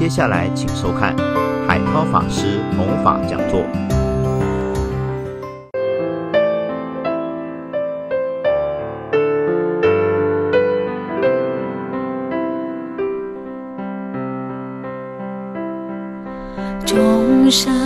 接下来请收看海涛法师弘法讲座。众生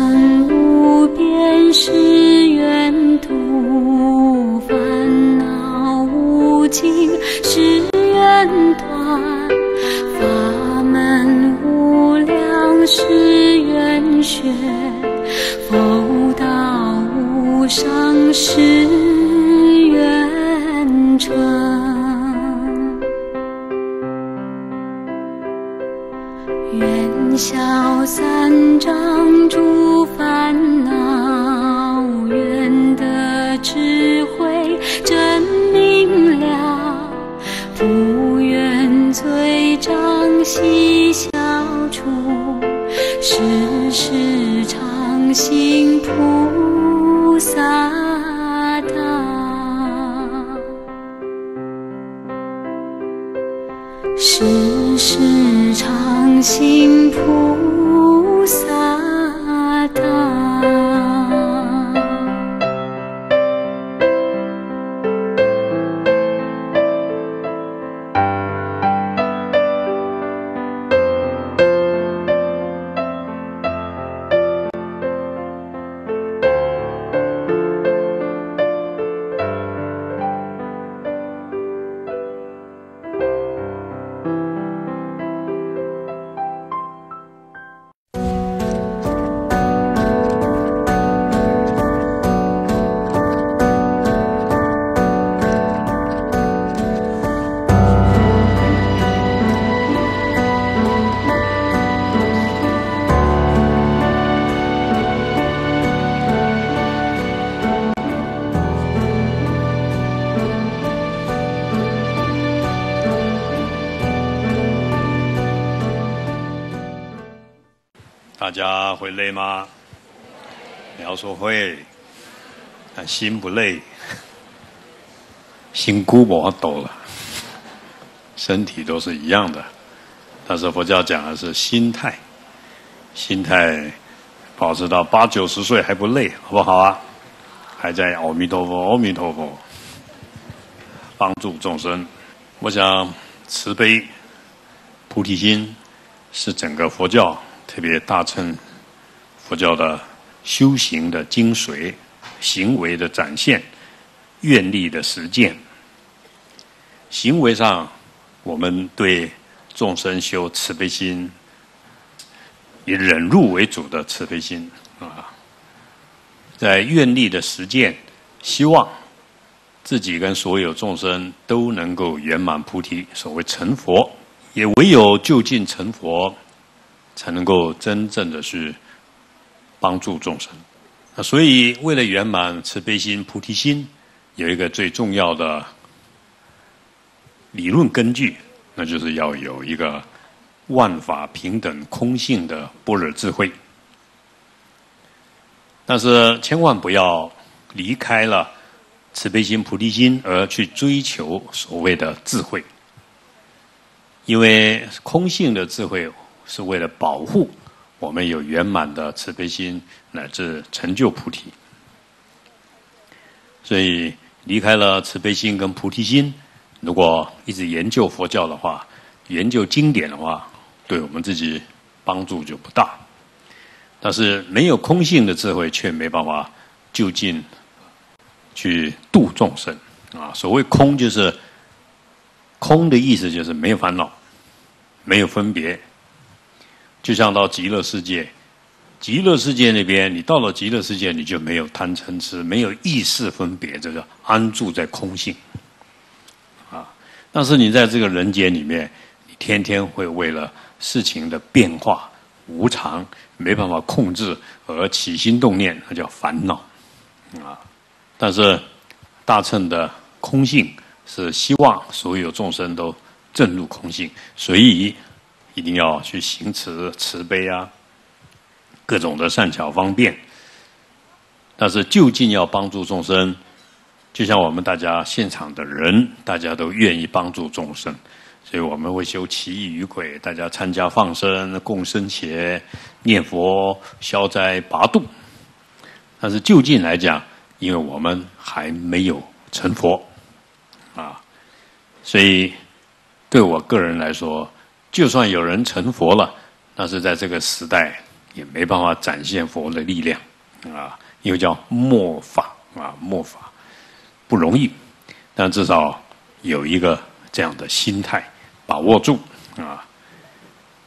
会累吗？你要说会，但心不累，心孤我抖了，身体都是一样的。但是佛教讲的是心态，心态保持到八九十岁还不累，好不好啊？还在阿弥陀佛，阿弥陀佛，帮助众生。我想慈悲、菩提心是整个佛教。特别大乘佛教的修行的精髓、行为的展现、愿力的实践。行为上，我们对众生修慈悲心，以忍辱为主的慈悲心啊，在愿力的实践，希望自己跟所有众生都能够圆满菩提，所谓成佛，也唯有就近成佛。才能够真正的去帮助众生。那所以，为了圆满慈悲心、菩提心，有一个最重要的理论根据，那就是要有一个万法平等、空性的般若智慧。但是，千万不要离开了慈悲心、菩提心，而去追求所谓的智慧，因为空性的智慧。是为了保护我们有圆满的慈悲心，乃至成就菩提。所以离开了慈悲心跟菩提心，如果一直研究佛教的话，研究经典的话，对我们自己帮助就不大。但是没有空性的智慧，却没办法就近去度众生啊！所谓空，就是空的意思，就是没有烦恼，没有分别。就像到极乐世界，极乐世界那边，你到了极乐世界，你就没有贪嗔痴，没有意识分别，这个安住在空性。啊，但是你在这个人间里面，你天天会为了事情的变化无常，没办法控制而起心动念，那叫烦恼。啊，但是大乘的空性是希望所有众生都证入空性，所以。一定要去行慈慈悲啊，各种的善巧方便。但是就近要帮助众生，就像我们大家现场的人，大家都愿意帮助众生，所以我们会修奇异于鬼，大家参加放生、共生邪、念佛、消灾拔度。但是就近来讲，因为我们还没有成佛，啊，所以对我个人来说，就算有人成佛了，但是在这个时代也没办法展现佛的力量，啊，又叫末法啊，末法不容易，但至少有一个这样的心态。把握住啊！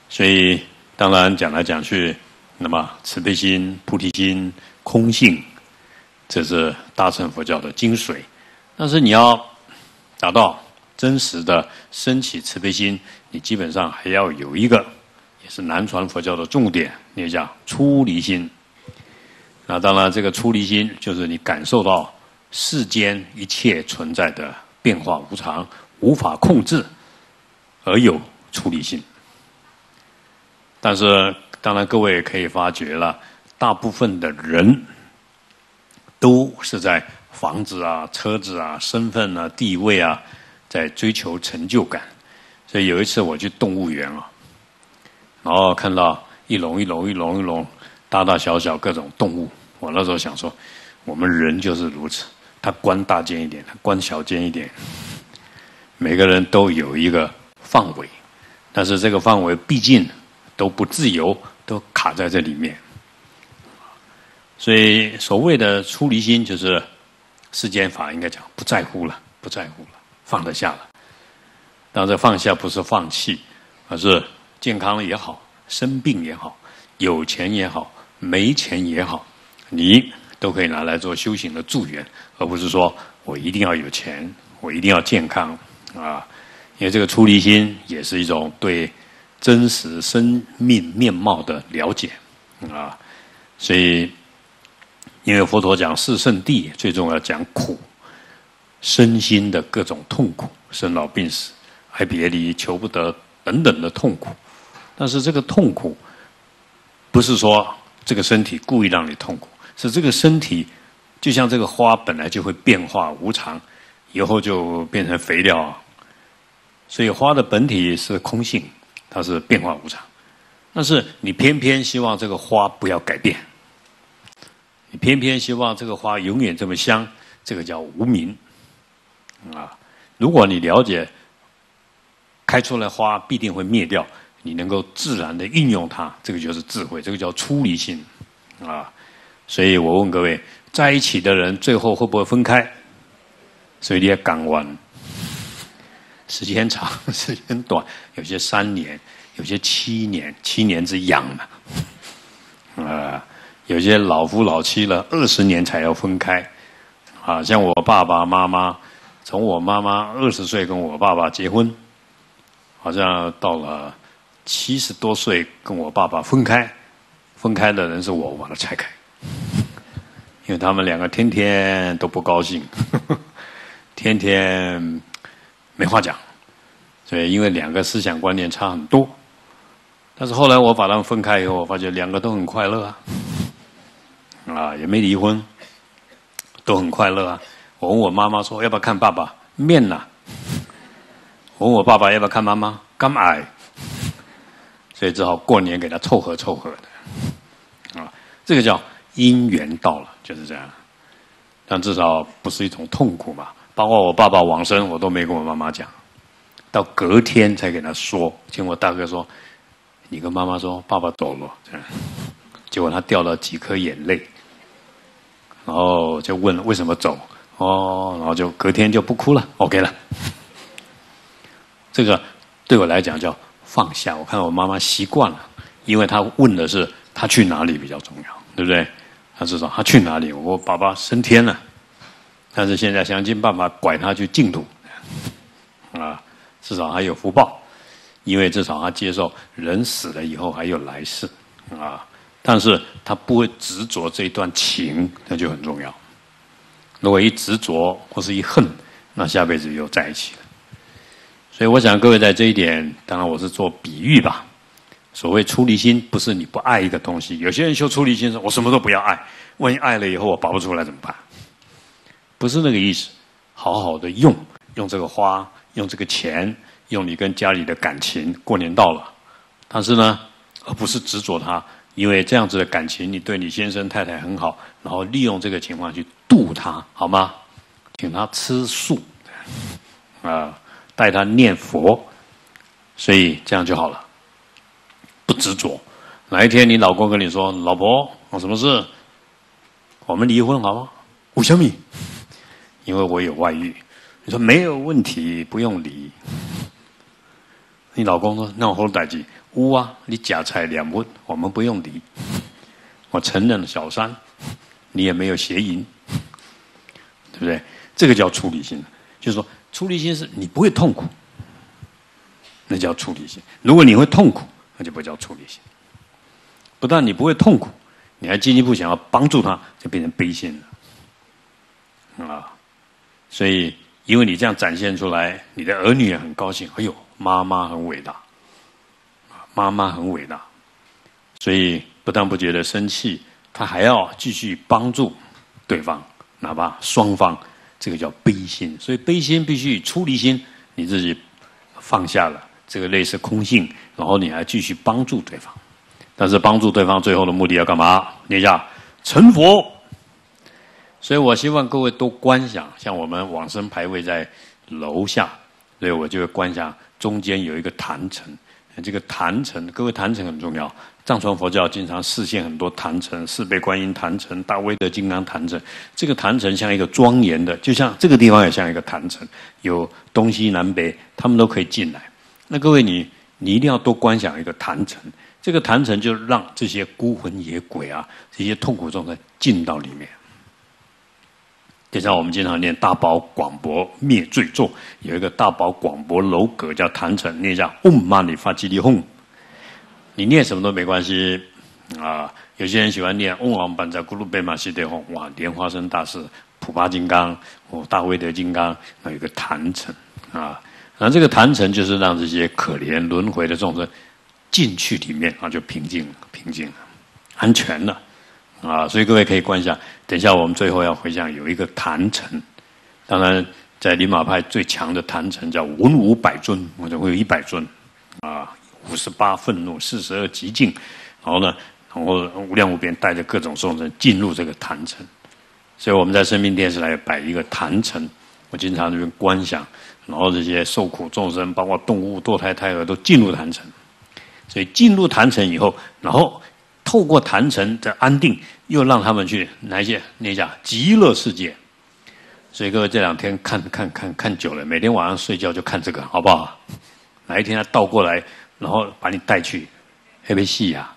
所以当然讲来讲去，那么慈悲心、菩提心、空性，这是大乘佛教的精髓。但是你要达到真实的升起慈悲心，你基本上还要有一个，也是南传佛教的重点，那叫出离心。那当然，这个出离心就是你感受到世间一切存在的变化无常，无法控制。而有出离心，但是当然各位可以发觉了，大部分的人都是在房子啊、车子啊、身份啊、地位啊，在追求成就感。所以有一次我去动物园啊，然后看到一笼一笼一笼一笼大大小小各种动物，我那时候想说，我们人就是如此，他关大间一点，他关小间一点，每个人都有一个。范围，但是这个范围毕竟都不自由，都卡在这里面。所以所谓的出离心，就是世间法应该讲不在乎了，不在乎了，放得下了。当这放下不是放弃，而是健康也好，生病也好，有钱也好，没钱也好，你都可以拿来做修行的助缘，而不是说我一定要有钱，我一定要健康啊。因为这个出离心也是一种对真实生命面貌的了解啊，所以因为佛陀讲四圣谛，最重要讲苦，身心的各种痛苦，生老病死、爱别离、求不得等等的痛苦。但是这个痛苦不是说这个身体故意让你痛苦，是这个身体就像这个花本来就会变化无常，以后就变成肥料啊。所以花的本体是空性，它是变化无常。但是你偏偏希望这个花不要改变，你偏偏希望这个花永远这么香，这个叫无名啊。如果你了解开出来花必定会灭掉，你能够自然的运用它，这个就是智慧，这个叫出离心啊。所以我问各位，在一起的人最后会不会分开？所以你要港湾。时间长，时间短，有些三年，有些七年，七年之痒嘛，啊，有些老夫老妻了，二十年才要分开，啊，像我爸爸妈妈，从我妈妈二十岁跟我爸爸结婚，好像到了七十多岁跟我爸爸分开，分开的人是我把他拆开，因为他们两个天天都不高兴，天天。没话讲，所以因为两个思想观念差很多，但是后来我把他们分开以后，我发觉两个都很快乐啊，啊也没离婚，都很快乐啊。我问我妈妈说要不要看爸爸面呐？我问我爸爸要不要看妈妈肝癌，所以只好过年给他凑合凑合的，啊，这个叫因缘到了就是这样，但至少不是一种痛苦嘛。包括我爸爸往生，我都没跟我妈妈讲，到隔天才给他说。听我大哥说，你跟妈妈说爸爸走了，这样。结果他掉了几颗眼泪，然后就问为什么走，哦，然后就隔天就不哭了，OK 了。这个对我来讲叫放下。我看我妈妈习惯了，因为她问的是他去哪里比较重要，对不对？她知道他去哪里，我爸爸升天了。但是现在想尽办法拐他去净土，啊，至少还有福报，因为至少他接受人死了以后还有来世，啊，但是他不会执着这一段情，那就很重要。如果一执着或是一恨，那下辈子又在一起了。所以我想各位在这一点，当然我是做比喻吧。所谓出离心，不是你不爱一个东西。有些人修出离心说，我什么都不要爱，万一爱了以后我拔不出来怎么办？不是那个意思，好好的用用这个花，用这个钱，用你跟家里的感情。过年到了，但是呢，而不是执着它，因为这样子的感情，你对你先生太太很好，然后利用这个情况去度他，好吗？请他吃素，啊，带他念佛，所以这样就好了，不执着。哪一天你老公跟你说：“老婆，我什么事？我们离婚好吗？”吴小米，因为我有外遇。你说没有问题，不用离。你老公说：“那我好代志，有啊，你假菜两婚，我们不用离。我承认小三，你也没有邪淫，对不对？这个叫处理性，就是说处理性是你不会痛苦，那叫处理性。如果你会痛苦，那就不叫处理性。不但你不会痛苦，你还进一步想要帮助他，就变成悲心了啊！所以。因为你这样展现出来，你的儿女也很高兴。哎呦，妈妈很伟大，妈妈很伟大，所以不但不觉得生气，他还要继续帮助对方，哪怕双方，这个叫悲心。所以悲心必须出离心，你自己放下了这个类似空性，然后你还继续帮助对方。但是帮助对方最后的目的要干嘛？念一下成佛。所以我希望各位多观想，像我们往生牌位在楼下，所以我就会观想中间有一个坛城。这个坛城，各位坛城很重要。藏传佛教经常示现很多坛城，四倍观音坛城、大威德金刚坛城。这个坛城像一个庄严的，就像这个地方也像一个坛城，有东西南北，他们都可以进来。那各位你你一定要多观想一个坛城，这个坛城就让这些孤魂野鬼啊，这些痛苦众生进到里面。就像我们经常念大宝广博灭罪咒，有一个大宝广博楼阁叫坛城，念一下嗡嘛呢发吉利吽。你念什么都没关系啊。有些人喜欢念嗡王班扎咕噜贝玛西德吽，哇，莲花生大师、普巴金刚、哦大威德金刚，那有个坛城啊。那这个坛城就是让这些可怜轮回的众生进去里面啊，就平静平静了，安全了。啊，所以各位可以观想，等一下我们最后要回想有一个坛城，当然在灵马派最强的坛城叫文武百尊，我就会有一百尊，啊，五十八愤怒，四十二极境，然后呢，然后无量无边带着各种众生进入这个坛城，所以我们在生命电视来摆一个坛城，我经常这边观想，然后这些受苦众生，包括动物、堕胎、胎儿都进入坛城，所以进入坛城以后，然后。透过坛城的安定，又让他们去哪些那家极乐世界。所以各位这两天看看看看久了，每天晚上睡觉就看这个，好不好？哪一天他倒过来，然后把你带去黑白戏呀？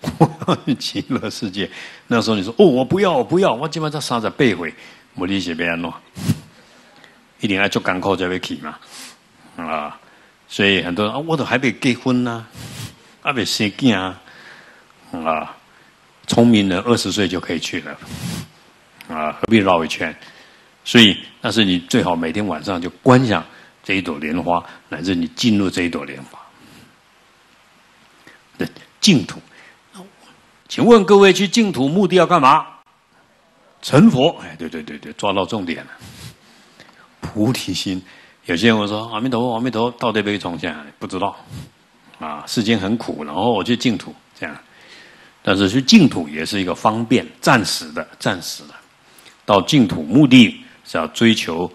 极乐世界，那时候你说哦，我不要，我不要，我基本上杀在背回，我理解别人咯。一定要做港口才会去嘛，啊！所以很多人啊，我都还没结婚呢，还没生囝啊。啊，聪明人二十岁就可以去了，啊，何必绕一圈？所以，但是你最好每天晚上就观想这一朵莲花，乃至你进入这一朵莲花的净土。请问各位去净土目的要干嘛？成佛？哎，对对对对，抓到重点了。菩提心。有些人会说：“阿弥陀佛，阿弥陀佛，到底被冲下不知道。啊，世间很苦，然后我去净土，这样。但是去净土也是一个方便，暂时的，暂时的。到净土目的是要追求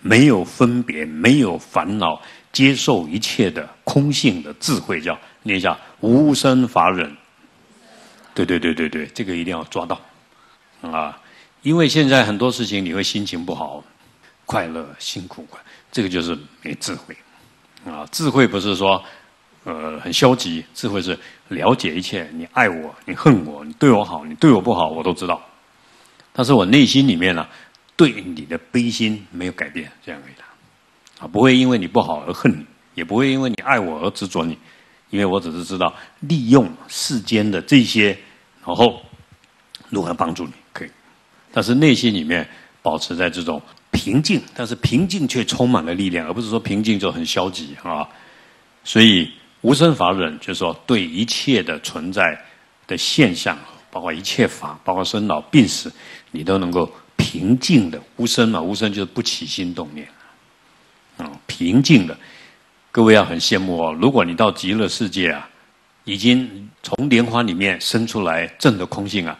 没有分别、没有烦恼、接受一切的空性的智慧，叫念一下无生法忍。对对对对对，这个一定要抓到啊！因为现在很多事情你会心情不好、快乐、辛苦，快这个就是没智慧啊！智慧不是说。呃，很消极。智慧是了解一切，你爱我，你恨我，你对我好，你对我不好，我都知道。但是我内心里面呢，对你的悲心没有改变，这样可以的。啊，不会因为你不好而恨你，也不会因为你爱我而执着你，因为我只是知道利用世间的这些，然后如何帮助你，可以。但是内心里面保持在这种平静，但是平静却充满了力量，而不是说平静就很消极啊。所以。无生法忍，就是说对一切的存在的现象，包括一切法，包括生老病死，你都能够平静的无声嘛？无声就是不起心动念啊。嗯，平静的。各位要很羡慕哦，如果你到极乐世界啊，已经从莲花里面生出来正的空性啊，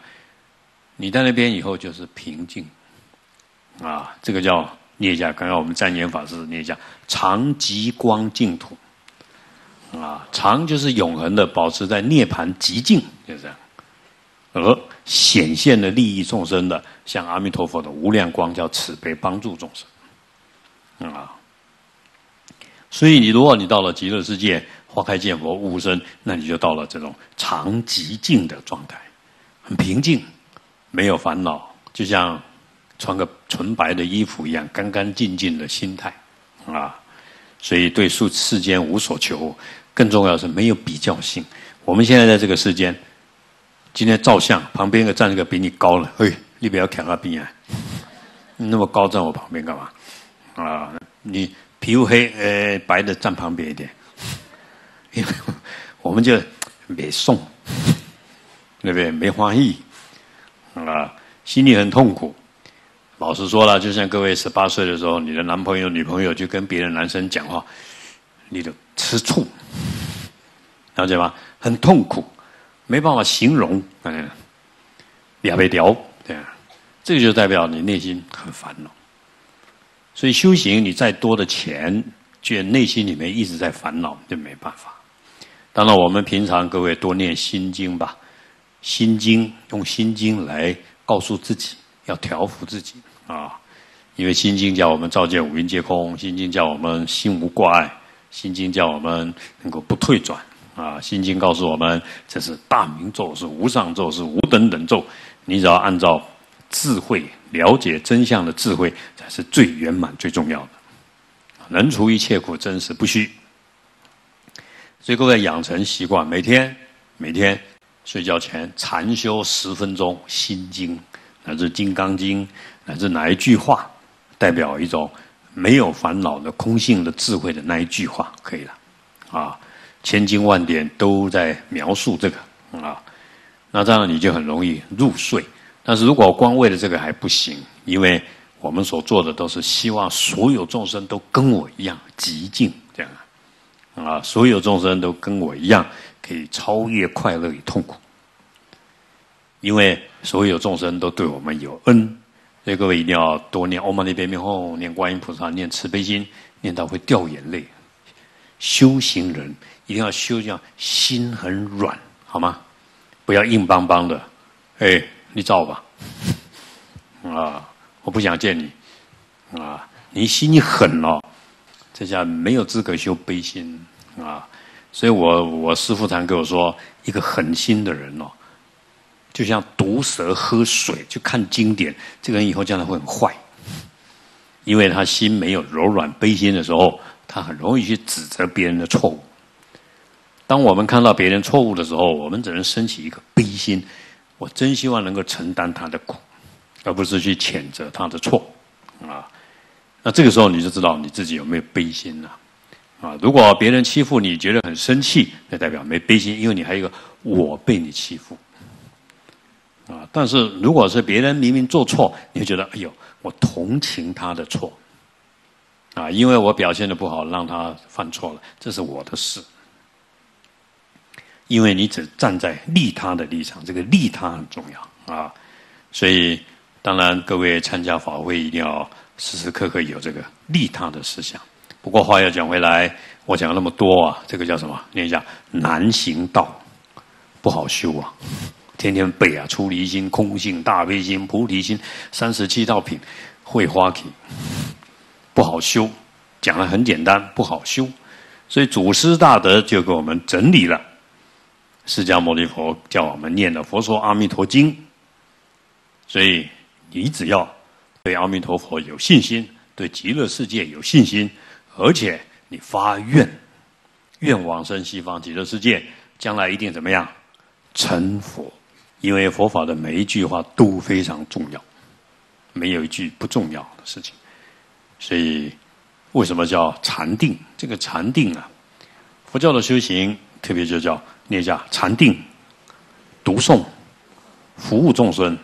你在那边以后就是平静啊，这个叫念一下。刚刚我们赞言法师念一下，常极光净土啊，常就是永恒的，保持在涅盘极境，就是这样。而显现的利益众生的，像阿弥陀佛的无量光，叫慈悲帮助众生啊。所以，你如果你到了极乐世界，花开见佛，悟生，那你就到了这种常极静的状态，很平静，没有烦恼，就像穿个纯白的衣服一样，干干净净的心态啊。所以，对世世间无所求，更重要是没有比较性。我们现在在这个世间。今天照相，旁边一个站一个比你高了，嘿，你不要看他边啊！那么高站我旁边干嘛？啊，你皮肤黑，呃，白的站旁边一点，因 为我们就没送，对不对？没欢喜啊，心里很痛苦。老实说了，就像各位十八岁的时候，你的男朋友、女朋友就跟别的男生讲话，你都吃醋，了解吗？很痛苦。没办法形容，嗯，也被掉，对啊，这个就代表你内心很烦恼。所以修行，你再多的钱，却内心里面一直在烦恼，就没办法。当然，我们平常各位多念心经吧，心经用心经来告诉自己，要调服自己啊。因为心经叫我们照见五蕴皆空，心经叫我们心无挂碍，心经叫我们能够不退转。啊，《心经》告诉我们，这是大明咒，是无上咒，是无等等咒。你只要按照智慧了解真相的智慧，才是最圆满、最重要的。能除一切苦，真实不虚。所以各位养成习惯，每天每天睡觉前禅修十分钟，《心经》乃至《金刚经》，乃至哪一句话，代表一种没有烦恼的空性的智慧的那一句话，可以了。啊。千经万典都在描述这个啊，那这样你就很容易入睡。但是如果光为了这个还不行，因为我们所做的都是希望所有众生都跟我一样极静，这样啊，啊，所有众生都跟我一样可以超越快乐与痛苦。因为所有众生都对我们有恩，所以各位一定要多念欧玛尼呗咪吽，念观音菩萨，念慈悲心，念到会掉眼泪。修行人。一定要修这样，心很软，好吗？不要硬邦邦的。哎，你照吧。啊，我不想见你。啊，你心狠哦，这下没有资格修悲心啊。所以我我师父常跟我说，一个狠心的人哦，就像毒蛇喝水，就看经典，这个人以后将来会很坏，因为他心没有柔软悲心的时候，他很容易去指责别人的错误。当我们看到别人错误的时候，我们只能升起一个悲心。我真希望能够承担他的苦，而不是去谴责他的错。啊，那这个时候你就知道你自己有没有悲心了。啊，如果别人欺负你，觉得很生气，那代表没悲心，因为你还有一个我被你欺负。啊，但是如果是别人明明做错，你会觉得哎呦，我同情他的错。啊，因为我表现的不好，让他犯错了，这是我的事。因为你只站在利他的立场，这个利他很重要啊，所以当然各位参加法会一定要时时刻刻有这个利他的思想。不过话要讲回来，我讲那么多啊，这个叫什么？念一下难行道，不好修啊，天天背啊，出离心、空性、大悲心、菩提心，三十七道品，会花体，不好修。讲的很简单，不好修，所以祖师大德就给我们整理了。释迦牟尼佛叫我们念的《佛说阿弥陀经》，所以你只要对阿弥陀佛有信心，对极乐世界有信心，而且你发愿，愿往生西方极乐世界，将来一定怎么样？成佛。因为佛法的每一句话都非常重要，没有一句不重要的事情。所以为什么叫禅定？这个禅定啊，佛教的修行特别就叫。念一下禅定、读诵、服务众生，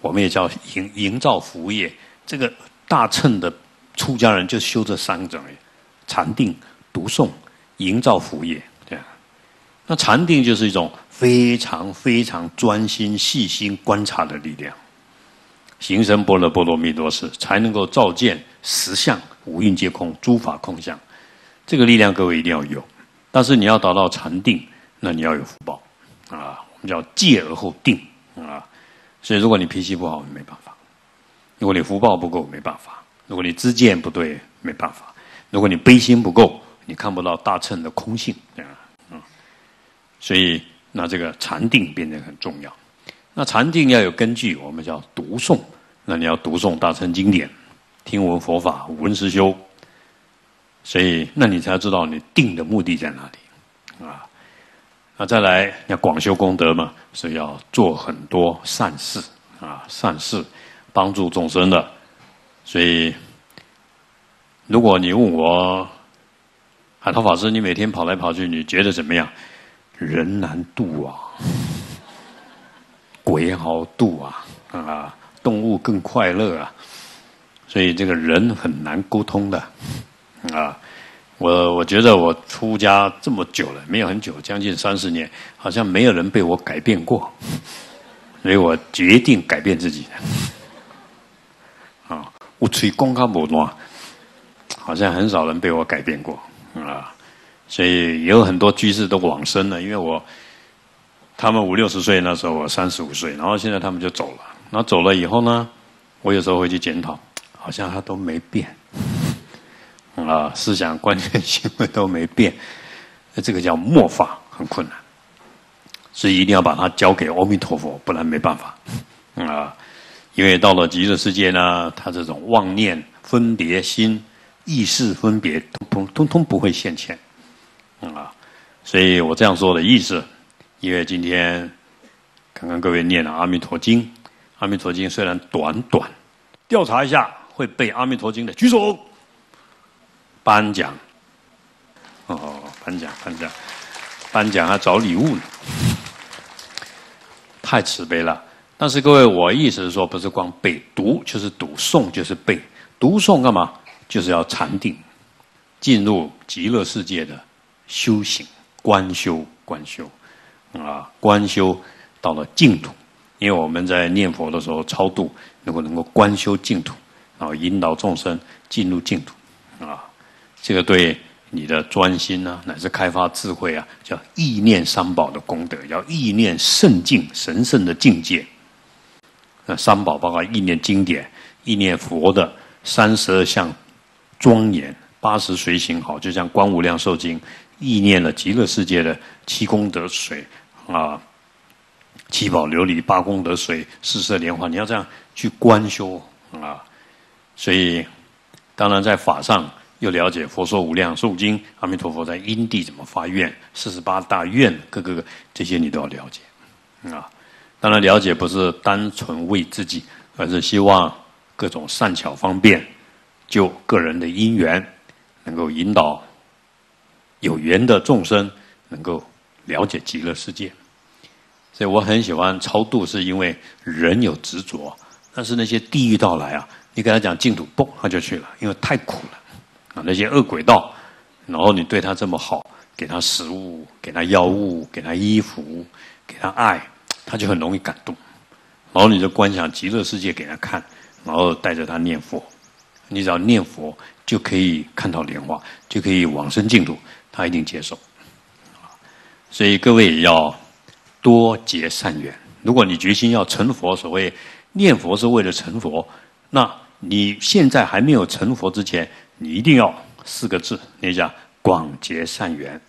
我们也叫营营造服务业。这个大乘的出家人就修这三种：禅定、读诵、营造福业，这样。那禅定就是一种非常非常专心、细心观察的力量。行深般若波罗蜜多时，才能够照见实相，五蕴皆空，诸法空相。这个力量各位一定要有。但是你要达到禅定，那你要有福报啊。我们叫戒而后定啊。所以如果你脾气不好，没办法；如果你福报不够，没办法；如果你知见不对，没办法；如果你悲心不够，你看不到大乘的空性啊。所以那这个禅定变得很重要。那禅定要有根据，我们叫读诵。那你要读诵大乘经典，听闻佛法，闻思修。所以，那你才知道你定的目的在哪里啊？那再来要广修功德嘛，是要做很多善事啊，善事帮助众生的。所以，如果你问我，海涛法师，你每天跑来跑去，你觉得怎么样？人难渡啊。鬼好度啊啊，动物更快乐啊，所以这个人很难沟通的啊。我我觉得我出家这么久了，没有很久，将近三十年，好像没有人被我改变过，所以我决定改变自己 啊，我吹公开不乱，好像很少人被我改变过啊，所以有很多居士都往生了，因为我。他们五六十岁那时候，我三十五岁，然后现在他们就走了。然后走了以后呢，我有时候会去检讨，好像他都没变，啊，思想观念 行为都没变，这个叫末法，很困难，所以一定要把它交给阿弥陀佛，不然没办法，啊，因为到了极乐世界呢，他这种妄念、分别心、意识分别，通通通不会现前，啊，所以我这样说的意思。因为今天刚刚各位念了《阿弥陀经》，《阿弥陀经》虽然短短，调查一下会背《阿弥陀经》的举手。颁奖，哦，颁奖，颁奖，颁奖还找礼物呢，太慈悲了。但是各位，我意思是说，不是光背读，就是读诵，就是背读诵干嘛？就是要禅定，进入极乐世界的修行，观修，观修。啊，观修到了净土，因为我们在念佛的时候超度，如果能够观修净土，然后引导众生进入净土，啊，这个对你的专心啊，乃至开发智慧啊，叫意念三宝的功德，要意念圣境神圣的境界。那三宝包括意念经典、意念佛的三十二相庄严、八十随行好，就像《观无量寿经》，意念了极乐世界的七功德水。啊，七宝琉璃、八功德水、四色莲花，你要这样去观修啊。所以，当然在法上又了解《佛说无量寿经》，阿弥陀佛在因地怎么发愿，四十八大愿，各个这些你都要了解啊。当然，了解不是单纯为自己，而是希望各种善巧方便，就个人的因缘，能够引导有缘的众生能够。了解极乐世界，所以我很喜欢超度，是因为人有执着。但是那些地狱到来啊，你跟他讲净土，嘣，他就去了，因为太苦了啊。那些恶鬼道，然后你对他这么好，给他食物，给他药物，给他衣服，给他爱，他就很容易感动。然后你就观想极乐世界给他看，然后带着他念佛，你只要念佛就可以看到莲花，就可以往生净土，他一定接受。所以各位也要多结善缘。如果你决心要成佛，所谓念佛是为了成佛，那你现在还没有成佛之前，你一定要四个字，你讲广结善缘。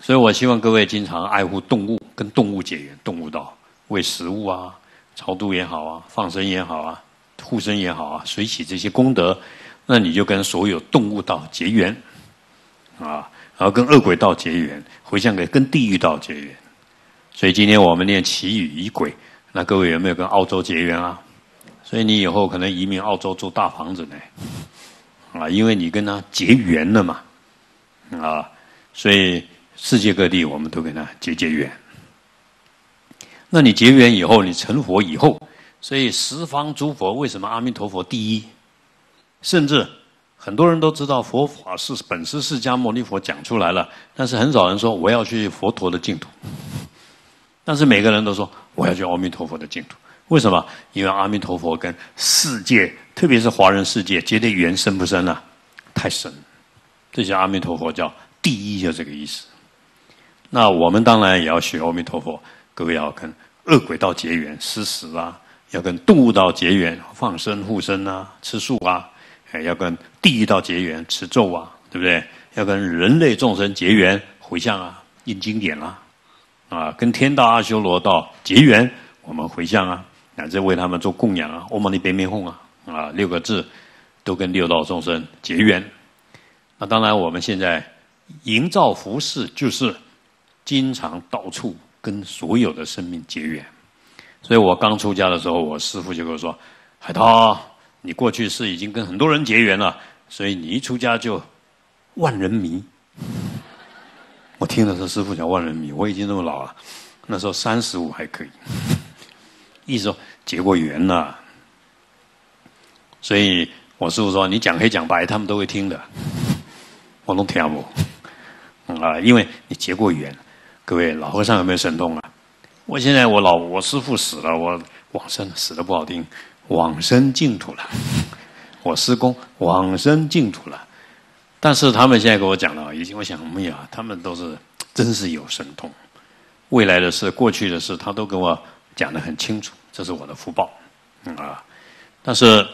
所以我希望各位经常爱护动物，跟动物结缘，动物道为食物啊，超度也好啊，放生也好啊，护生也好啊，随喜这些功德，那你就跟所有动物道结缘啊。然后跟恶鬼道结缘，回向给跟地狱道结缘。所以今天我们念祈雨仪鬼，那各位有没有跟澳洲结缘啊？所以你以后可能移民澳洲住大房子呢，啊，因为你跟他结缘了嘛，啊，所以世界各地我们都跟他结结缘。那你结缘以后，你成佛以后，所以十方诸佛为什么阿弥陀佛第一？甚至很多人都知道佛法是本师释迦牟尼佛讲出来了，但是很少人说我要去佛陀的净土。但是每个人都说我要去阿弥陀佛的净土。为什么？因为阿弥陀佛跟世界，特别是华人世界结的缘深不深啊？太深。这些阿弥陀佛叫第一，就这个意思。那我们当然也要学阿弥陀佛，各位要跟恶鬼道结缘，施食啊；要跟动物道结缘，放生、护生啊，吃素啊；哎，要跟地狱道结缘，持咒啊，对不对？要跟人类众生结缘，回向啊，印经典啦，啊，跟天道、阿修罗道结缘，我们回向啊。乃至为他们做供养啊，欧玛尼别灭哄啊，啊，六个字都跟六道众生结缘。那当然，我们现在营造服饰，就是经常到处跟所有的生命结缘。所以我刚出家的时候，我师父就跟我说：“海涛，你过去是已经跟很多人结缘了，所以你一出家就万人迷。”我听的是师父讲万人迷，我已经那么老了，那时候三十五还可以。意思说结过缘了，所以我师傅说你讲黑讲白，他们都会听的。我都听不，啊，因为你结过缘。各位老和尚有没有神通啊？我现在我老我师傅死了，我往生死的不好听，往生净土了。我师公往生净土了，但是他们现在跟我讲了，已经我想没有，他们都是真是有神通，未来的事、过去的事，他都跟我讲得很清楚。这是我的福报，啊！但是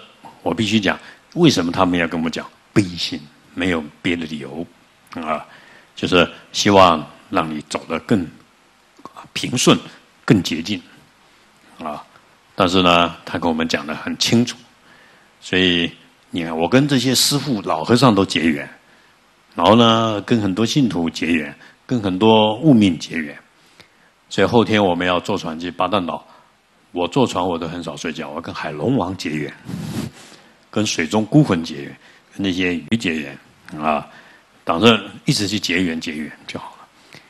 我必须讲，为什么他们要跟我们讲悲心？没有别的理由，啊，就是希望让你走得更平顺、更捷径，啊！但是呢，他跟我们讲的很清楚，所以你看，我跟这些师父、老和尚都结缘，然后呢，跟很多信徒结缘，跟很多物命结缘，所以后天我们要坐船去巴旦岛。我坐船我都很少睡觉，我跟海龙王结缘，跟水中孤魂结缘，跟那些鱼结缘啊，反正一直去结缘结缘就好了。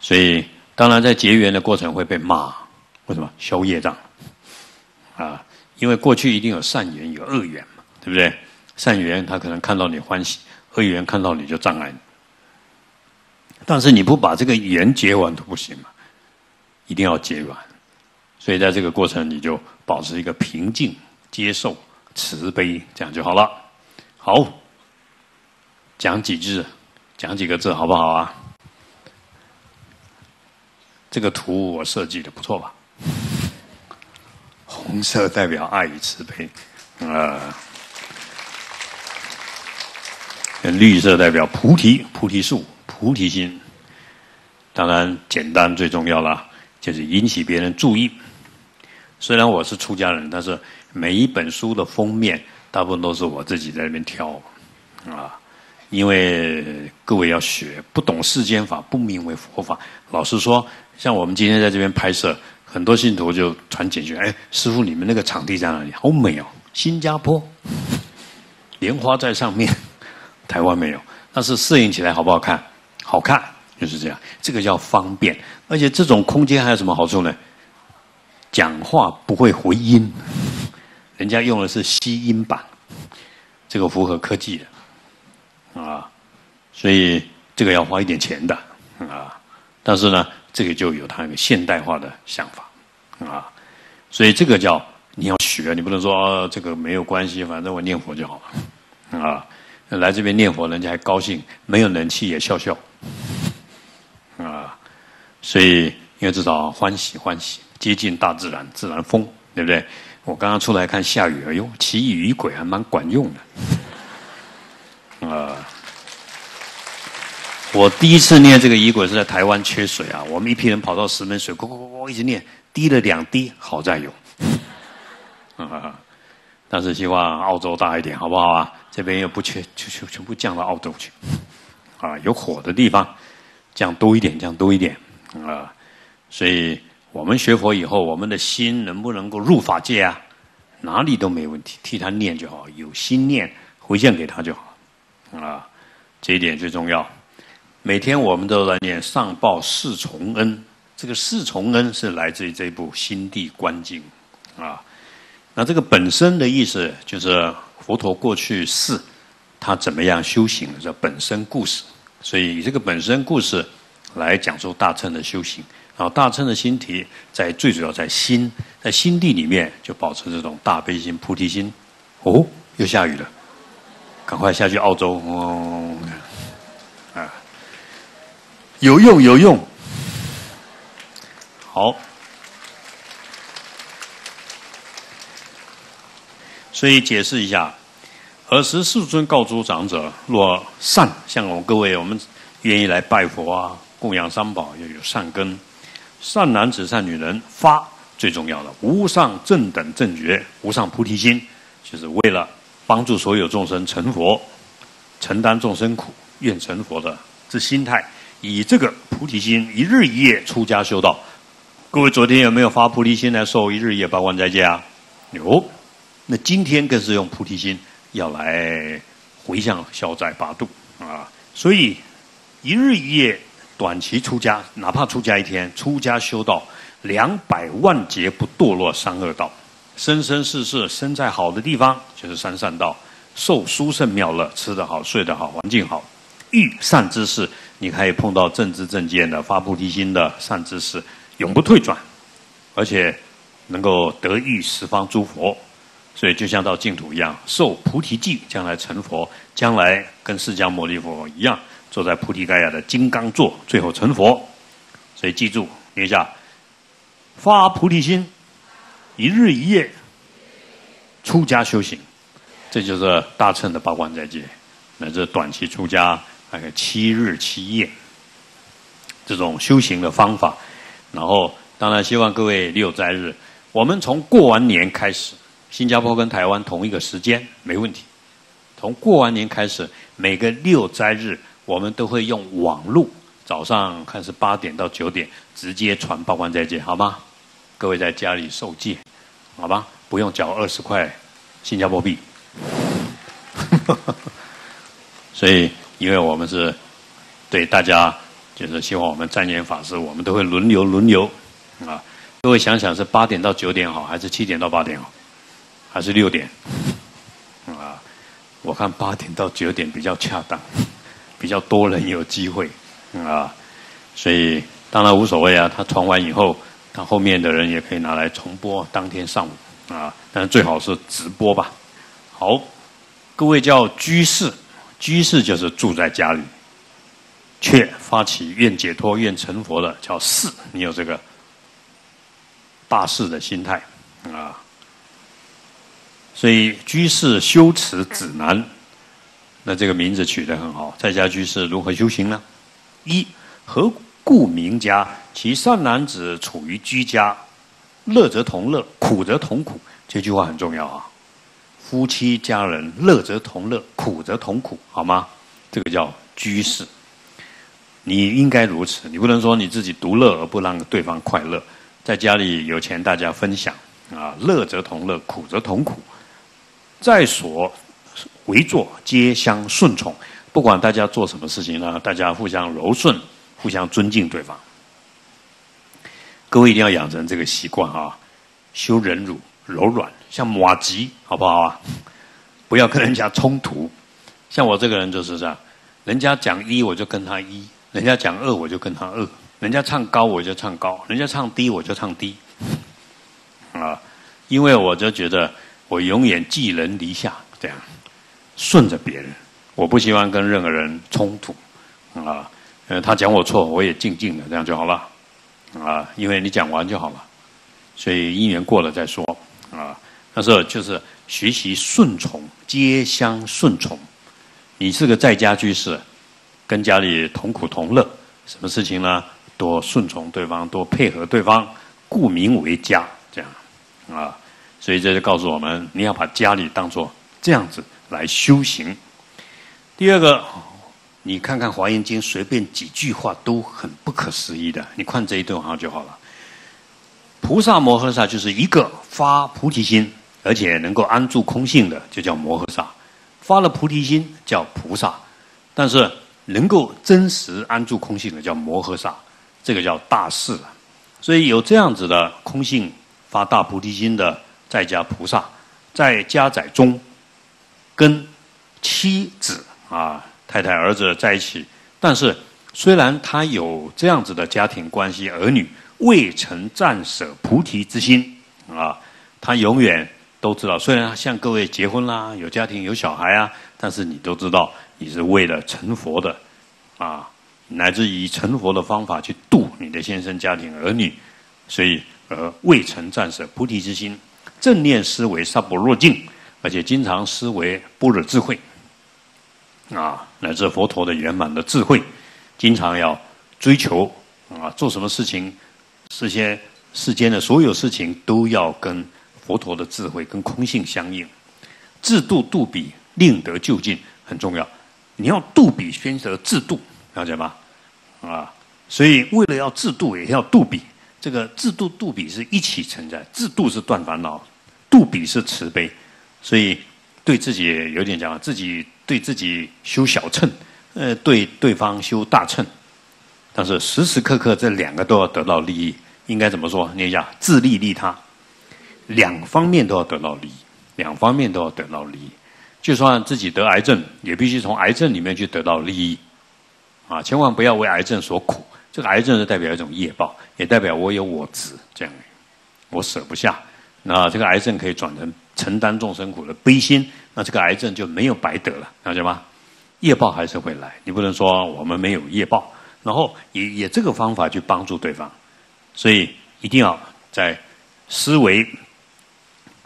所以当然在结缘的过程会被骂，为什么？消业障啊，因为过去一定有善缘有恶缘嘛，对不对？善缘他可能看到你欢喜，恶缘看到你就障碍。但是你不把这个缘结完都不行嘛，一定要结完。所以在这个过程，你就保持一个平静、接受、慈悲，这样就好了。好，讲几句，讲几个字，好不好啊？这个图我设计的不错吧？红色代表爱与慈悲，啊，绿色代表菩提、菩提树、菩提心。当然，简单最重要了，就是引起别人注意。虽然我是出家人，但是每一本书的封面大部分都是我自己在那边挑，啊，因为各位要学，不懂世间法，不名为佛法。老实说，像我们今天在这边拍摄，很多信徒就传简讯，哎，师傅，你们那个场地在哪里？好美哦，新加坡，莲花在上面，台湾没有，但是摄影起来好不好看？好看，就是这样。这个叫方便，而且这种空间还有什么好处呢？讲话不会回音，人家用的是吸音板，这个符合科技的啊，所以这个要花一点钱的啊。但是呢，这个就有它一个现代化的想法啊，所以这个叫你要学，你不能说这个没有关系，反正我念佛就好了啊。来这边念佛，人家还高兴，没有冷气也笑笑啊。所以因为至少欢喜欢喜。接近大自然，自然风，对不对？我刚刚出来看下雨，哎呦，奇雨鬼还蛮管用的。啊，我第一次念这个雨鬼是在台湾缺水啊，我们一批人跑到石门水，咕咕咕咕一直念，滴了两滴，好在有。啊，但是希望澳洲大一点，好不好啊？这边又不缺，就就全部降到澳洲去。啊，有火的地方降多一点，降多一点啊，所以。我们学佛以后，我们的心能不能够入法界啊？哪里都没问题，替他念就好，有心念回向给他就好，啊，这一点最重要。每天我们都来念上报四重恩，这个四重恩是来自于这部《心地观经》啊。那这个本身的意思就是佛陀过去世，他怎么样修行的这本身故事。所以以这个本身故事来讲述大乘的修行。然后大乘的心体在最主要在心，在心地里面就保持这种大悲心、菩提心。哦，又下雨了，赶快下去澳洲哦！啊，有用有用，好。所以解释一下，尔时世尊告诸长者：若善，像我们各位，我们愿意来拜佛啊，供养三宝，要有善根。善男子、善女人发最重要的无上正等正觉、无上菩提心，就是为了帮助所有众生成佛、承担众生苦、愿成佛的这心态。以这个菩提心，一日一夜出家修道。各位昨天有没有发菩提心来受一日一夜八关斋戒啊？有。那今天更是用菩提心要来回向消灾八度啊！所以一日一夜。短期出家，哪怕出家一天，出家修道两百万劫不堕落三恶道，生生世世生在好的地方就是三善道，受殊胜妙乐，吃得好，睡得好，环境好，遇善知识，你可以碰到正知正见的发菩提心的善知识，永不退转，而且能够得遇十方诸佛，所以就像到净土一样，受菩提记，将来成佛，将来跟释迦牟尼佛一样。坐在菩提盖亚的金刚座，最后成佛。所以记住，念一下：发菩提心，一日一夜出家修行，这就是大乘的八关斋戒。乃至短期出家，大概七日七夜这种修行的方法。然后，当然希望各位六斋日，我们从过完年开始，新加坡跟台湾同一个时间没问题。从过完年开始，每个六斋日。我们都会用网路，早上看是八点到九点，直接传报关再见，好吗？各位在家里受戒，好吧？不用缴二十块新加坡币。所以，因为我们是对大家，就是希望我们占念法师，我们都会轮流轮流啊。各位想想，是八点到九点好，还是七点到八点好，还是六点？啊，我看八点到九点比较恰当。比较多人有机会啊，所以当然无所谓啊。他传完以后，他后面的人也可以拿来重播当天上午啊，但是最好是直播吧。好，各位叫居士，居士就是住在家里，却发起愿解脱、愿成佛的叫士。你有这个大士的心态啊，所以居士修持指南。那这个名字取得很好，在家居士如何修行呢？一何故名家？其善男子处于居家，乐则同乐，苦则同苦。这句话很重要啊！夫妻家人乐则同乐，苦则同苦，好吗？这个叫居士。你应该如此，你不能说你自己独乐而不让对方快乐。在家里有钱大家分享啊，乐则同乐，苦则同苦。在所。围坐皆相顺从，不管大家做什么事情呢，大家互相柔顺，互相尊敬对方。各位一定要养成这个习惯啊，修忍辱、柔软，像马吉，好不好啊？不要跟人家冲突。像我这个人就是这样，人家讲一我就跟他一，人家讲二我就跟他二，人家唱高我就唱高，人家唱低我就唱低。啊，因为我就觉得我永远寄人篱下，这样。顺着别人，我不希望跟任何人冲突，啊，呃，他讲我错，我也静静的，这样就好了，啊，因为你讲完就好了，所以因缘过了再说，啊，但是就是学习顺从，皆相顺从。你是个在家居士，跟家里同苦同乐，什么事情呢？多顺从对方，多配合对方，故名为家，这样，啊，所以这就告诉我们，你要把家里当做这样子。来修行。第二个，你看看《华严经》，随便几句话都很不可思议的。你看这一段话就好了。菩萨摩诃萨就是一个发菩提心，而且能够安住空性的，就叫摩诃萨。发了菩提心叫菩萨，但是能够真实安住空性的叫摩诃萨，这个叫大士。所以有这样子的空性发大菩提心的在家菩萨，在家载中。跟妻子啊，太太儿子在一起，但是虽然他有这样子的家庭关系，儿女未曾暂舍菩提之心啊，他永远都知道，虽然像各位结婚啦，有家庭有小孩啊，但是你都知道，你是为了成佛的啊，乃至以成佛的方法去度你的先生家庭儿女，所以呃未曾暂舍菩提之心，正念思维萨婆若境，而且经常思维般若智慧。啊，乃至佛陀的圆满的智慧，经常要追求啊，做什么事情，这些世间的所有事情都要跟佛陀的智慧、跟空性相应。自度度彼，令得就近，很重要。你要度彼，先得自度，了解吗？啊，所以为了要自度，也要度彼。这个自度度彼是一起存在，自度是断烦恼，度彼是慈悲。所以对自己有点讲，自己。对自己修小乘，呃，对对方修大乘，但是时时刻刻这两个都要得到利益，应该怎么说？念一下：自利利他，两方面都要得到利益，两方面都要得到利益。就算自己得癌症，也必须从癌症里面去得到利益，啊，千万不要为癌症所苦。这个癌症是代表一种业报，也代表我有我执，这样，我舍不下。那这个癌症可以转成承担众生苦的悲心。那这个癌症就没有白得了，了解吗？业报还是会来，你不能说我们没有业报，然后也也这个方法去帮助对方，所以一定要在思维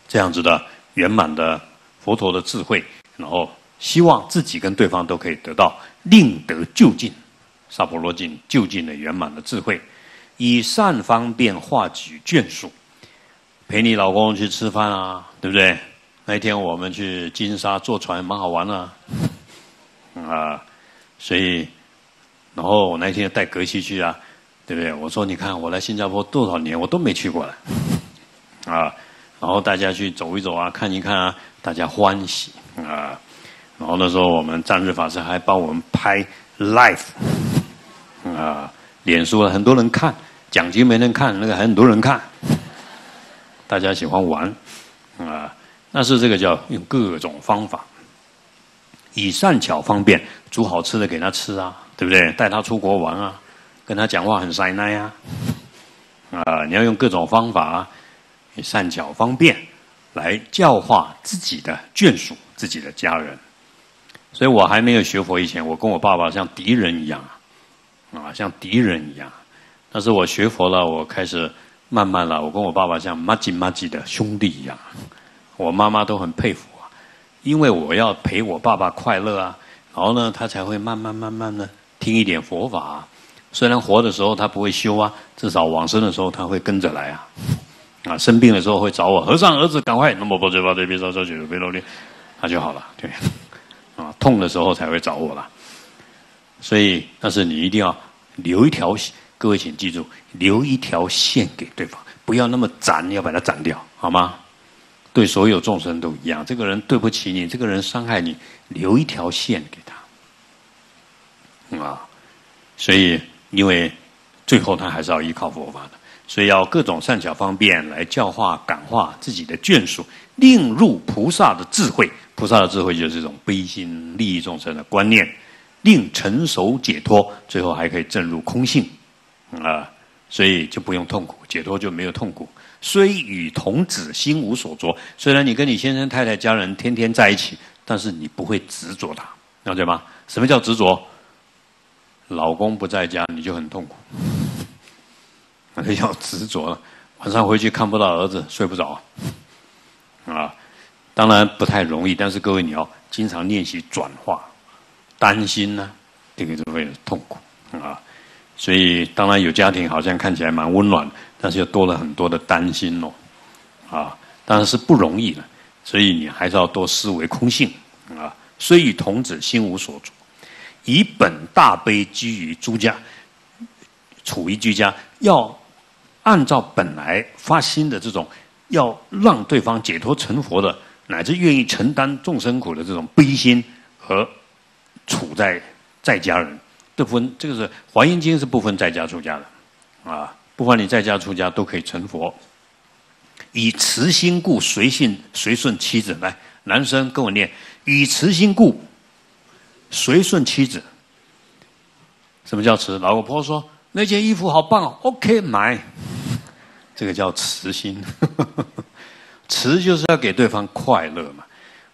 这样子的圆满的佛陀的智慧，然后希望自己跟对方都可以得到令得就近，萨婆罗境就近的圆满的智慧，以善方便化举眷属，陪你老公去吃饭啊，对不对？那一天我们去金沙坐船，蛮好玩的，啊，所以，然后我那天带格西去啊，对不对？我说你看我来新加坡多少年，我都没去过了，啊，然后大家去走一走啊，看一看啊，大家欢喜。啊，然后那时候我们战日法师还帮我们拍 live，啊，脸书很多人看，奖金没人看，那个很多人看，大家喜欢玩，啊。那是这个叫用各种方法，以善巧方便煮好吃的给他吃啊，对不对？带他出国玩啊，跟他讲话很塞奶呀，啊，你要用各种方法，以善巧方便来教化自己的眷属、自己的家人。所以我还没有学佛以前，我跟我爸爸像敌人一样啊，像敌人一样。但是我学佛了，我开始慢慢了，我跟我爸爸像妈吉妈吉的兄弟一样。我妈妈都很佩服啊，因为我要陪我爸爸快乐啊，然后呢，他才会慢慢慢慢的听一点佛法。虽然活的时候他不会修啊，至少往生的时候他会跟着来啊。啊，生病的时候会找我和尚儿子赶快，那么不嘴巴对别说说就别努力，他就好了。对，啊，痛的时候才会找我了。所以，但是你一定要留一条，各位请记住，留一条线给对方，不要那么斩，要把它斩掉，好吗？对所有众生都一样，这个人对不起你，这个人伤害你，留一条线给他，啊，所以因为最后他还是要依靠佛法的，所以要各种善巧方便来教化感化自己的眷属，令入菩萨的智慧。菩萨的智慧就是这种悲心利益众生的观念，令成熟解脱，最后还可以证入空性，啊，所以就不用痛苦，解脱就没有痛苦。虽与童子心无所着，虽然你跟你先生、太太、家人天天在一起，但是你不会执着他，了解吗？什么叫执着？老公不在家，你就很痛苦，那 就要执着了。晚上回去看不到儿子，睡不着，啊，当然不太容易。但是各位，你要经常练习转化，担心呢，这个就会痛苦啊。所以，当然有家庭，好像看起来蛮温暖。但是又多了很多的担心哦，啊，当然是不容易的，所以你还是要多思维空性啊。虽与童子心无所着，以本大悲居于诸家，处于居家，要按照本来发心的这种，要让对方解脱成佛的，乃至愿意承担众生苦的这种悲心和处在在家人，不分这个是《华严经》是不分在家出家的啊。不管你在家出家都可以成佛，以慈心故随性随顺妻子来。男生跟我念：以慈心故随顺妻子。什么叫慈？老婆说那件衣服好棒哦，OK 买。这个叫慈心。慈就是要给对方快乐嘛。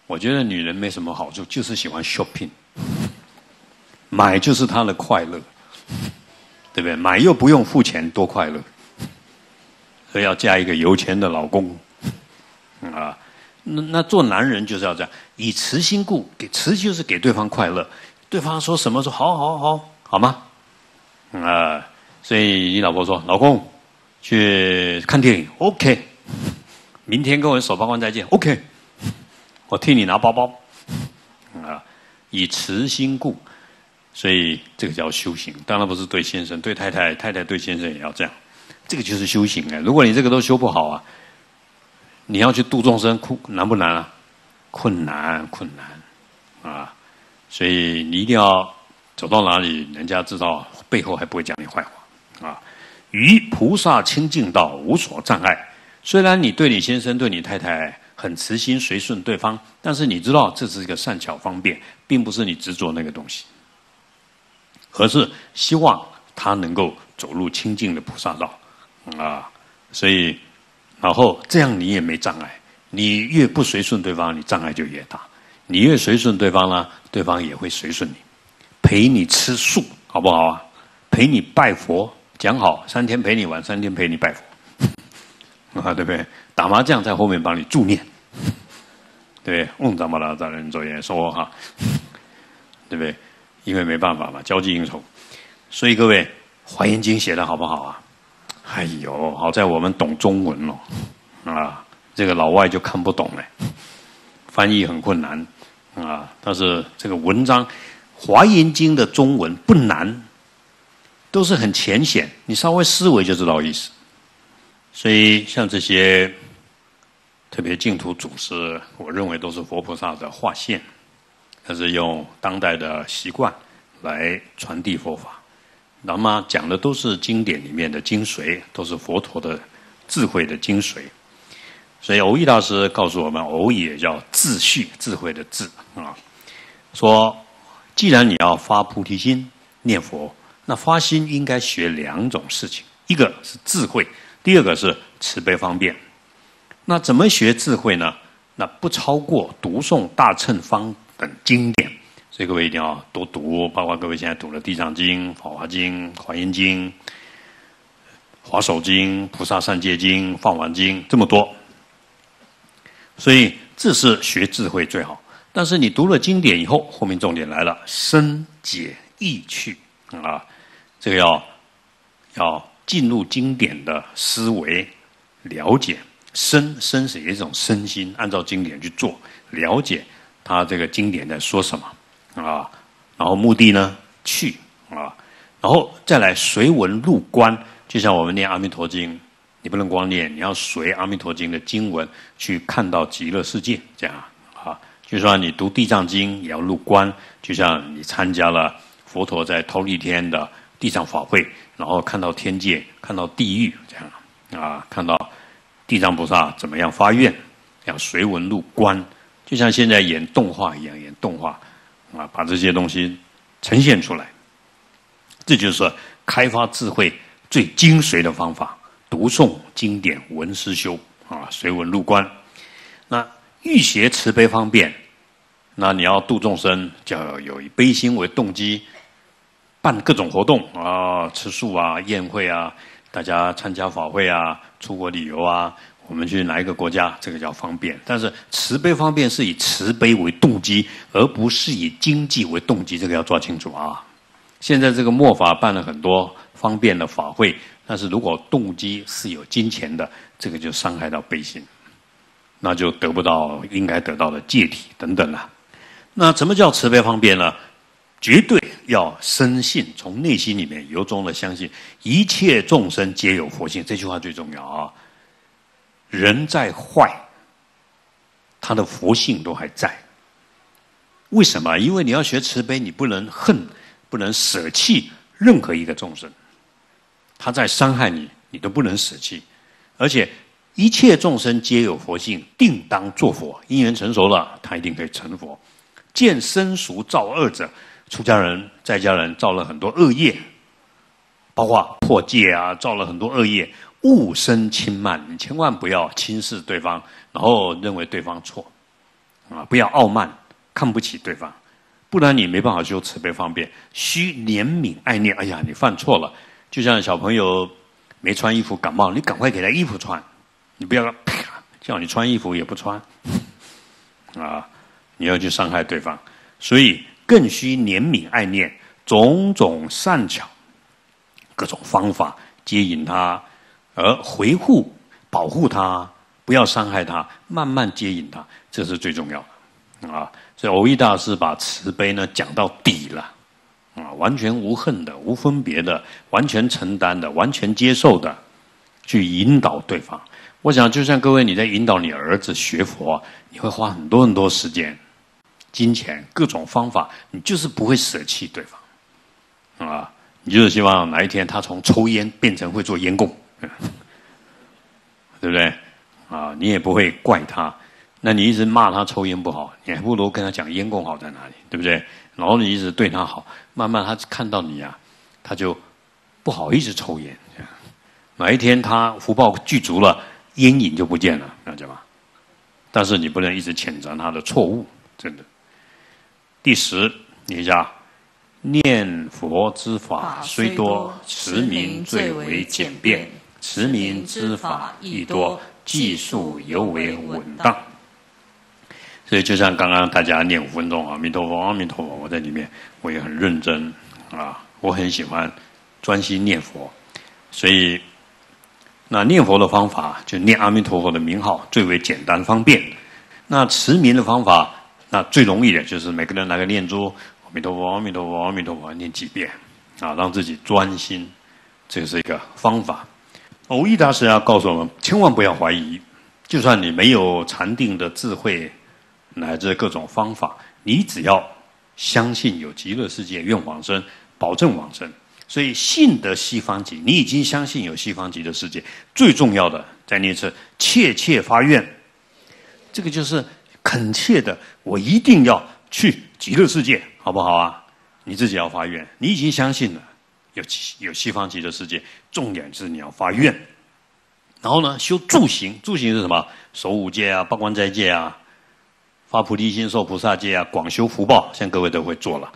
我觉得女人没什么好处，就是喜欢 shopping，买就是她的快乐，对不对？买又不用付钱，多快乐。所以要嫁一个有钱的老公，啊，那那做男人就是要这样，以慈心故，给慈就是给对方快乐，对方说什么说好好好，好吗？啊，所以你老婆说，老公去看电影，OK，明天跟我手把关再见，OK。我替你拿包包，啊，以慈心故，所以这个叫修行。当然不是对先生，对太太，太太对先生也要这样。这个就是修行哎。如果你这个都修不好啊，你要去度众生，困难不难啊？困难，困难啊！所以你一定要走到哪里，人家知道背后还不会讲你坏话啊。于菩萨清净道无所障碍。虽然你对你先生，对你太太。很慈心随顺对方，但是你知道这是一个善巧方便，并不是你执着那个东西，而是希望他能够走入清净的菩萨道啊。所以，然后这样你也没障碍。你越不随顺对方，你障碍就越大。你越随顺对方呢，对方也会随顺你，陪你吃素，好不好啊？陪你拜佛，讲好三天陪你玩，三天陪你拜佛。啊，对不对？打麻将在后面帮你助念，对，嗡咱们拉咱人作业说哈，对不对？因为没办法嘛，交际应酬。所以各位，《华严经》写的好不好啊？哎呦，好在我们懂中文哦，啊，这个老外就看不懂嘞，翻译很困难啊。但是这个文章，《华严经》的中文不难，都是很浅显，你稍微思维就知道意思。所以，像这些特别净土祖师，我认为都是佛菩萨的化现，他是用当代的习惯来传递佛法。那么讲的都是经典里面的精髓，都是佛陀的智慧的精髓。所以，偶益大师告诉我们，偶益也叫自序，智慧的智啊。说，既然你要发菩提心念佛，那发心应该学两种事情，一个是智慧。第二个是慈悲方便，那怎么学智慧呢？那不超过读诵大乘方很经典，所以各位一定要多读，包括各位现在读了《地藏经》《法华经》《华严经》《华首经》《菩萨善戒经》《放王经》这么多，所以这是学智慧最好。但是你读了经典以后，后面重点来了，深解意趣啊，这个要要。进入经典的思维，了解身身是一种身心，按照经典去做，了解他这个经典在说什么啊，然后目的呢去啊，然后再来随文入观，就像我们念阿弥陀经，你不能光念，你要随阿弥陀经的经文去看到极乐世界，这样啊，就说你读地藏经也要入观，就像你参加了佛陀在头一天的地藏法会。然后看到天界，看到地狱，这样啊，看到地藏菩萨怎么样发愿，要随文入观，就像现在演动画一样，演动画啊，把这些东西呈现出来。这就是开发智慧最精髓的方法：读诵经典，文思修啊，随文入观。那欲学慈悲方便，那你要度众生，就要有以悲心为动机。办各种活动啊，吃素啊，宴会啊，大家参加法会啊，出国旅游啊，我们去哪一个国家，这个叫方便。但是慈悲方便是以慈悲为动机，而不是以经济为动机，这个要抓清楚啊。现在这个末法办了很多方便的法会，但是如果动机是有金钱的，这个就伤害到悲心，那就得不到应该得到的戒体等等了。那什么叫慈悲方便呢？绝对要深信，从内心里面由衷的相信，一切众生皆有佛性。这句话最重要啊！人再坏，他的佛性都还在。为什么？因为你要学慈悲，你不能恨，不能舍弃任何一个众生。他在伤害你，你都不能舍弃。而且一切众生皆有佛性，定当作佛。因缘成熟了，他一定可以成佛。见生熟造恶者，出家人在家人造了很多恶业，包括破戒啊，造了很多恶业，勿生轻慢，你千万不要轻视对方，然后认为对方错，啊，不要傲慢，看不起对方，不然你没办法修慈悲方便。需怜悯爱念，哎呀，你犯错了，就像小朋友没穿衣服感冒，你赶快给他衣服穿，你不要啪。叫你穿衣服也不穿，啊，你要去伤害对方，所以更需怜悯爱念，种种善巧，各种方法接引他，而维护保护他，不要伤害他，慢慢接引他，这是最重要的啊。所以欧益大师把慈悲呢讲到底了，啊，完全无恨的，无分别的，完全承担的，完全接受的，去引导对方。我想，就像各位你在引导你儿子学佛，你会花很多很多时间、金钱、各种方法，你就是不会舍弃对方，啊，你就是希望哪一天他从抽烟变成会做烟供，对不对？啊，你也不会怪他，那你一直骂他抽烟不好，你还不如跟他讲烟供好在哪里，对不对？然后你一直对他好，慢慢他看到你啊，他就不好意思抽烟。哪一天他福报具足了。烟瘾就不见了，了解吗？但是你不能一直谴责他的错误，真的。第十，你下，念佛之法虽多，持名最为简便；持名之法亦多，技术尤为稳当。所以，就像刚刚大家念五分钟，阿弥陀佛，阿弥陀佛，我在里面我也很认真啊，我很喜欢专心念佛，所以。那念佛的方法，就念阿弥陀佛的名号最为简单方便。那持名的方法，那最容易的就是每个人拿个念珠，阿弥陀佛，阿弥陀佛，阿弥陀佛，念几遍，啊，让自己专心，这是一个方法。偶益大师要告诉我们，千万不要怀疑，就算你没有禅定的智慧，乃至各种方法，你只要相信有极乐世界，愿往生，保证往生。所以信得西方极，你已经相信有西方极的世界。最重要的，在那次切切发愿，这个就是恳切的，我一定要去极乐世界，好不好啊？你自己要发愿，你已经相信了有有西方极的世界，重点是你要发愿。然后呢，修助行，助行是什么？守五戒啊，八关斋戒啊，发菩提心，受菩萨戒啊，广修福报，像各位都会做了。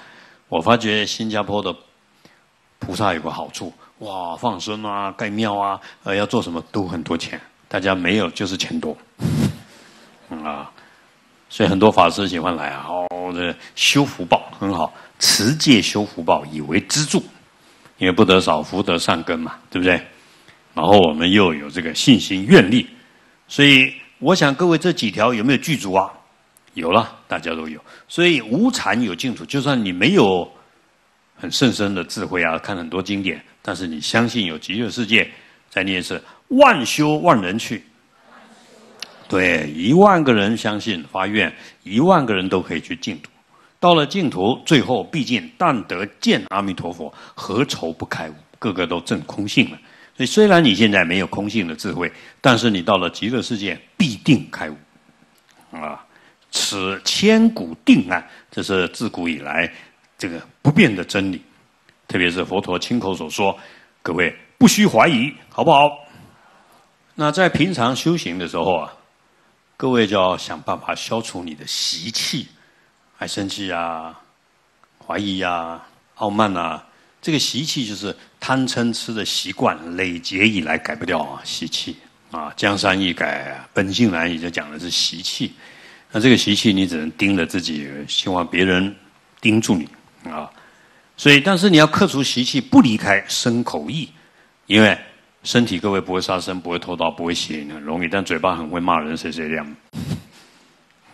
我发觉新加坡的。菩萨有个好处，哇，放生啊，盖庙啊，呃，要做什么都很多钱。大家没有就是钱多，啊，所以很多法师喜欢来啊。哦，这修福报很好，持戒修福报以为支柱，因为不得少，福德善根嘛，对不对？然后我们又有这个信心愿力，所以我想各位这几条有没有具足啊？有了，大家都有。所以无禅有净土，就算你没有。很甚深的智慧啊，看很多经典，但是你相信有极乐世界，在念是万修万人去，对，一万个人相信发愿，一万个人都可以去净土。到了净土，最后毕竟但得见阿弥陀佛，何愁不开悟？个个都证空性了。所以虽然你现在没有空性的智慧，但是你到了极乐世界必定开悟。啊，此千古定案，这是自古以来。这个不变的真理，特别是佛陀亲口所说，各位不需怀疑，好不好？那在平常修行的时候啊，各位就要想办法消除你的习气，爱生气啊，怀疑啊，傲慢啊。这个习气就是贪嗔痴的习惯，累劫以来改不掉啊，习气啊，江山易改，本性难移，就讲的是习气。那这个习气，你只能盯着自己，希望别人盯住你。啊，所以，但是你要克除习气，不离开身口意，因为身体各位不会杀生，不会偷盗，不会邪淫，很容易，但嘴巴很会骂人，谁谁这样？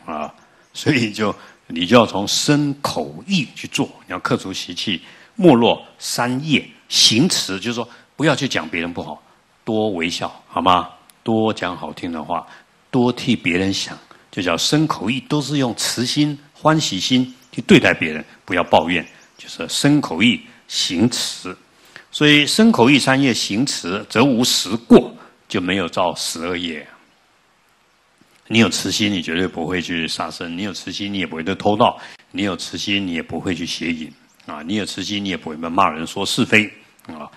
啊，所以就你就要从身口意去做，你要克除习气，没落三业，行持，就是说不要去讲别人不好，多微笑，好吗？多讲好听的话，多替别人想，就叫身口意都是用慈心、欢喜心。去对待别人，不要抱怨，就是身口意行持。所以身口意三业行持，则无实过，就没有造十二业。你有慈心，你绝对不会去杀生；你有慈心，你也不会去偷盗；你有慈心，你也不会去邪淫啊；你有慈心，你也不会骂人说是非啊。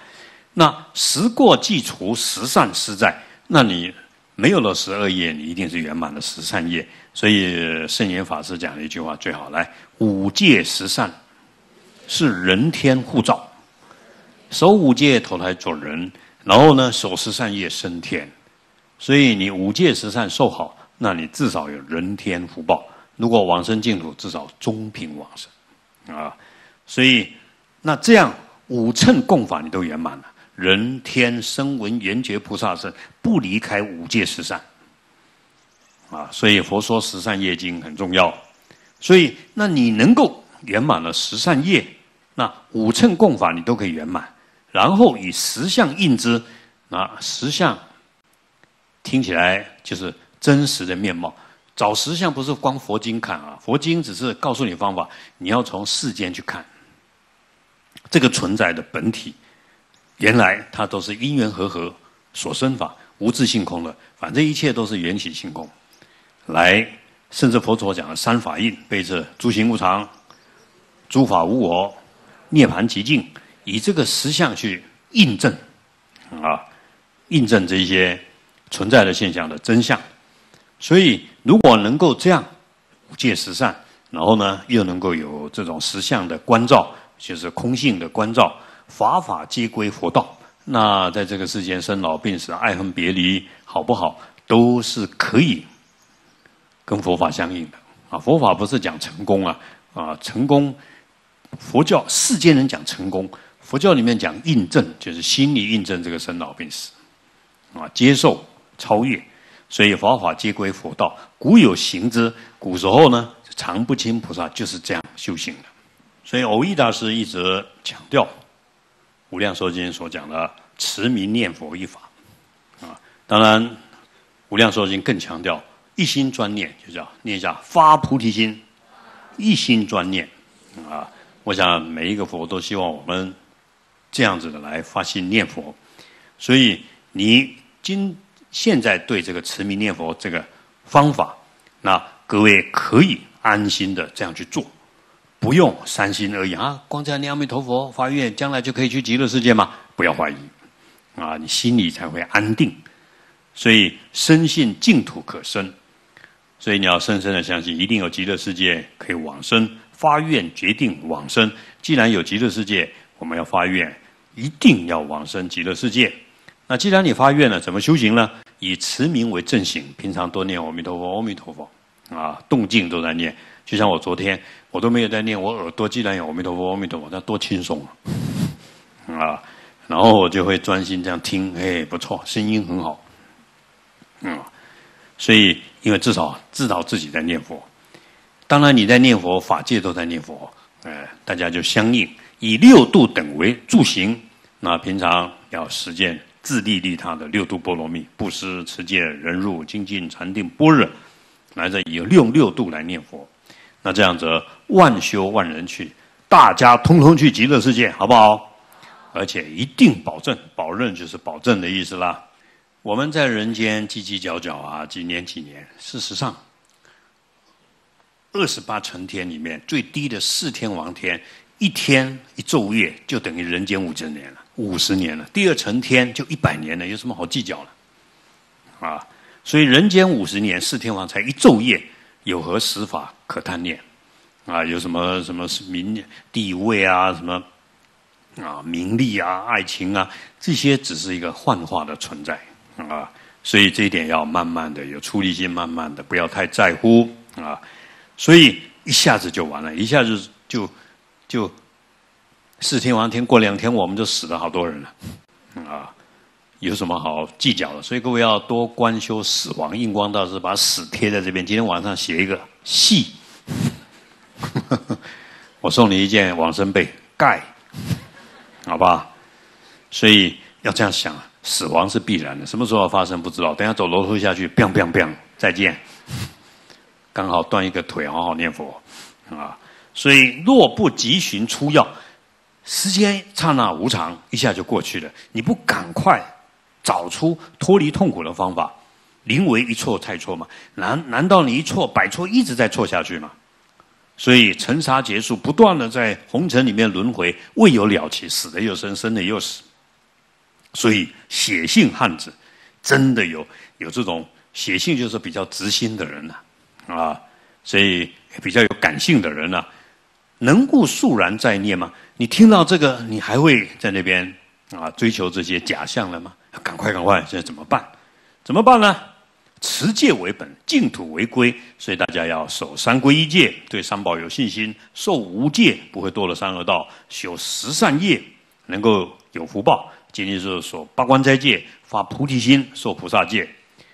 那时过既除，十善实在。那你没有了十二业，你一定是圆满的十善业。所以圣严法师讲了一句话最好：来五戒十善，是人天护照。守五戒投胎做人，然后呢守十善业升天。所以你五戒十善受好，那你至少有人天福报。如果往生净土，至少中品往生啊。所以那这样五乘供法你都圆满了，人天声闻缘觉菩萨身不离开五戒十善啊。所以佛说十善业经很重要。所以那你能够圆满了十善业，那五乘供法你都可以圆满。然后以十相应之，那十相听起来就是真实的面貌。找实相不是光佛经看啊，佛经只是告诉你方法，你要从世间去看这个存在的本体。原来它都是因缘和合所生法，无自性空的。反正一切都是缘起性空。来，甚至佛陀讲的三法印，背着诸行无常、诸法无我、涅盘极境。以这个实相去印证，啊，印证这些存在的现象的真相。所以，如果能够这样五戒十善，然后呢，又能够有这种实相的关照，就是空性的关照，法法皆归佛道。那在这个世间生老病死、爱恨别离，好不好，都是可以跟佛法相应的。啊，佛法不是讲成功啊，啊，成功，佛教世间人讲成功。佛教里面讲印证，就是心理印证这个生老病死，啊，接受超越，所以法法皆归佛道。古有行之，古时候呢，常不轻菩萨就是这样修行的。所以偶益大师一直强调《无量寿经》所讲的持名念佛一法，啊，当然《无量寿经》更强调一心专念，就叫念一下发菩提心，一心专念，啊，我想每一个佛都希望我们。这样子的来发心念佛，所以你今现在对这个持名念佛这个方法，那各位可以安心的这样去做，不用三心二意啊，光这样念阿弥陀佛发愿，将来就可以去极乐世界吗？不要怀疑，啊，你心里才会安定。所以深信净土可生，所以你要深深的相信，一定有极乐世界可以往生。发愿决定往生，既然有极乐世界。我们要发愿，一定要往生极乐世界。那既然你发愿了，怎么修行呢？以持名为正行，平常多念阿弥陀佛，阿弥陀佛，啊，动静都在念。就像我昨天，我都没有在念，我耳朵既然有阿弥陀佛，阿弥陀佛，那多轻松啊！啊，然后我就会专心这样听，哎，不错，声音很好，嗯，所以因为至少知道自己在念佛。当然你在念佛，法界都在念佛，哎，大家就相应。以六度等为助行，那平常要实践自利利他的六度波罗蜜，布施、持戒、忍辱、精进、禅定、般若，来着以用六度来念佛。那这样子万修万人去，大家通通去极乐世界，好不好？而且一定保证，保证就是保证的意思啦。我们在人间叽叽角角啊，几年几年，事实上，二十八层天里面最低的四天王天。一天一昼夜就等于人间五十年了，五十年了。第二层天就一百年了，有什么好计较了？啊，所以人间五十年，四天王才一昼夜，有何实法可贪念？啊，有什么什么名地位啊，什么啊名利啊，爱情啊，这些只是一个幻化的存在啊。所以这一点要慢慢的有出离心，慢慢的不要太在乎啊。所以一下子就完了，一下子就。就四天王天过两天，我们就死了好多人了，啊，有什么好计较的？所以各位要多观修死亡。印光大师把死贴在这边，今天晚上写一个戏，我送你一件往生被盖，好吧？所以要这样想，死亡是必然的，什么时候发生不知道。等下走楼梯下去，biang biang biang，再见，刚好断一个腿，好好念佛啊。所以，若不急寻出药，时间刹那无常，一下就过去了。你不赶快找出脱离痛苦的方法，临危一错再错吗？难难道你一错百错一直在错下去吗？所以尘沙结束，不断的在红尘里面轮回，未有了期，死的又生，生的又死。所以写信汉子，真的有有这种写信就是比较直心的人呐，啊，所以比较有感性的人呐，能够肃然在念吗？你听到这个，你还会在那边啊追求这些假象了吗？赶快赶快，现在怎么办？怎么办呢？持戒为本，净土为归，所以大家要守三皈一戒，对三宝有信心，受无戒不会堕了三恶道，修十善业能够有福报。今天是说八关斋戒，发菩提心，受菩萨戒，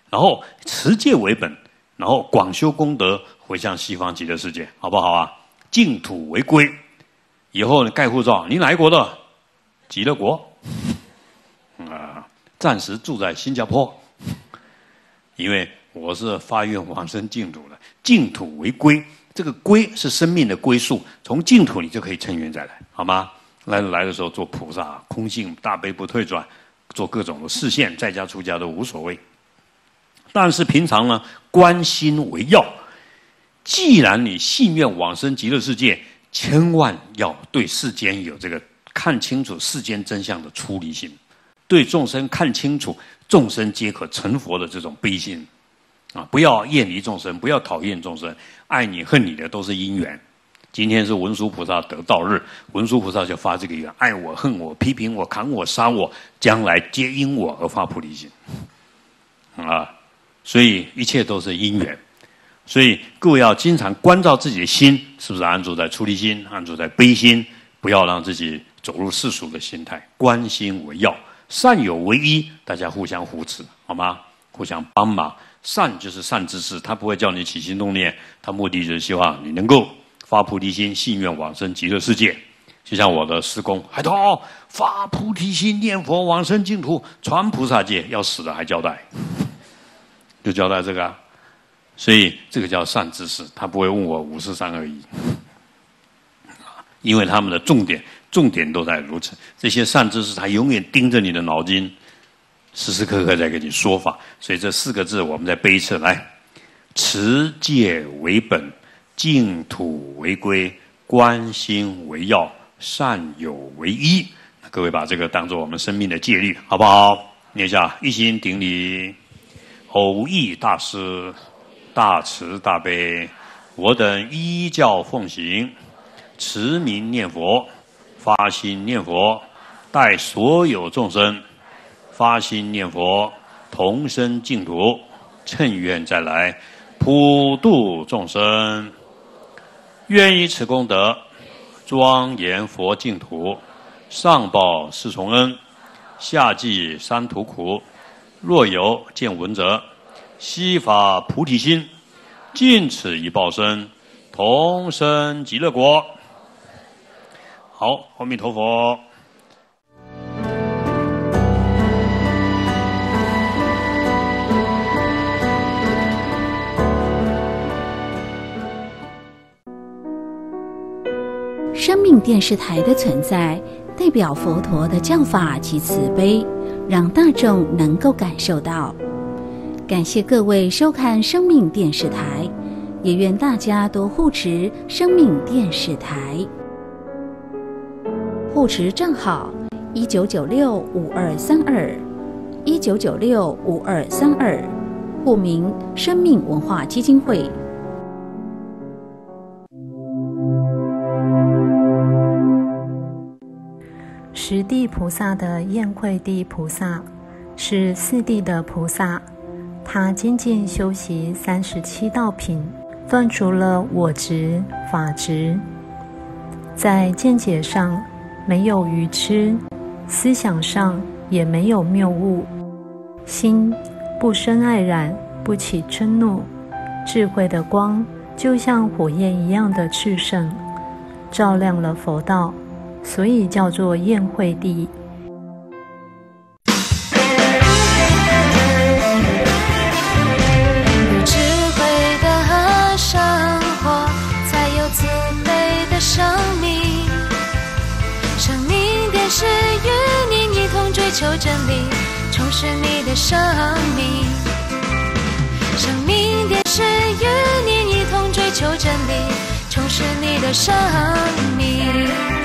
然后持戒为本，然后广修功德，回向西方极乐世界，好不好啊？净土为归，以后呢盖护照，你哪一国的？极乐国，啊，暂时住在新加坡。因为我是发愿往生净土的，净土为归，这个归是生命的归宿，从净土你就可以乘愿再来，好吗？来来的时候做菩萨，空性大悲不退转，做各种的视线，在家出家都无所谓。但是平常呢，观心为要。既然你信愿往生极乐世界，千万要对世间有这个看清楚世间真相的出离心，对众生看清楚。众生皆可成佛的这种悲心，啊，不要厌离众生，不要讨厌众生，爱你恨你的都是因缘。今天是文殊菩萨得道日，文殊菩萨就发这个愿：爱我、恨我、批评我、砍我、杀我，将来皆因我而发菩提心。啊，所以一切都是因缘。所以各位要经常关照自己的心，是不是安住在出离心，安住在悲心，不要让自己走入世俗的心态，观心为要。善有为一，大家互相扶持，好吗？互相帮忙。善就是善知识，他不会叫你起心动念，他目的就是希望你能够发菩提心，信愿往生极乐世界。就像我的师公海涛，发菩提心，念佛往生净土，传菩萨戒，要死了还交代，就交代这个。所以这个叫善知识，他不会问我五十三而已，因为他们的重点。重点都在如此，这些善知识他永远盯着你的脑筋，时时刻刻在给你说法。所以这四个字，我们再背一次来：持戒为本，净土为归，观心为要，善有为依。各位把这个当做我们生命的戒律，好不好？念一下：一心顶礼，偶益大师，大慈大悲，我等依教奉行，持名念佛。发心念佛，待所有众生发心念佛，同生净土，趁愿再来普度众生。愿以此功德，庄严佛净土，上报四重恩，下济三途苦。若有见闻者，悉发菩提心，尽此一报身，同生极乐国。好，阿弥陀佛。生命电视台的存在，代表佛陀的教法及慈悲，让大众能够感受到。感谢各位收看生命电视台，也愿大家多护持生命电视台。护持账号：一九九六五二三二，一九九六五二三二，户名：生命文化基金会。十地菩萨的宴会地菩萨是四地的菩萨，他精进修习三十七道品，断除了我执、法执，在见解上。没有愚痴，思想上也没有谬误，心不生爱染，不起嗔怒，智慧的光就像火焰一样的炽盛，照亮了佛道，所以叫做宴会地。真理，充实你的生命。生命电视与你一同追求真理。充实你的生命。